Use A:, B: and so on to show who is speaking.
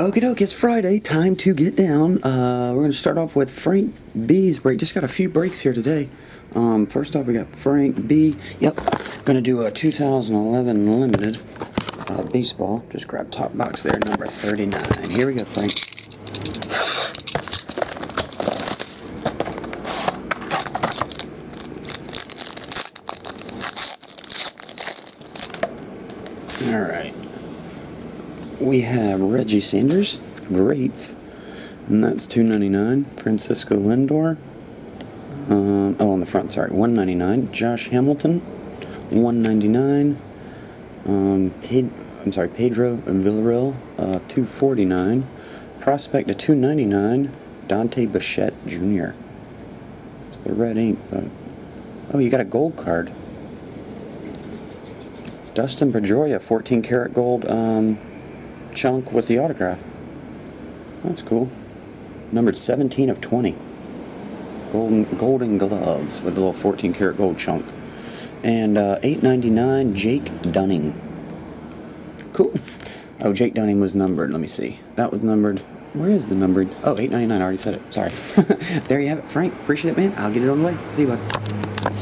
A: Okie doke, it's Friday. Time to get down. Uh, we're going to start off with Frank B's break. Just got a few breaks here today. Um, first off, we got Frank B. Yep, going to do a 2011 limited uh, baseball. Just grab top box there, number 39. Here we go, Frank. All right. We have Reggie Sanders, greats, and that's two ninety nine. Francisco Lindor. Um, oh, on the front, sorry, one ninety nine. Josh Hamilton, one ninety nine. Um, I'm sorry, Pedro Villarreal, uh, two forty nine. Prospect to two ninety nine. Dante Bichette Jr. It's the red ink, but oh, you got a gold card. Dustin Pedroia, 14 karat gold um, chunk with the autograph. That's cool. Numbered 17 of 20. Golden golden gloves with a little 14 karat gold chunk. And uh, 8.99 Jake Dunning. Cool. Oh, Jake Dunning was numbered. Let me see. That was numbered. Where is the numbered? Oh, 8.99. I already said it. Sorry. there you have it, Frank. Appreciate it, man. I'll get it on the way. See you, bud.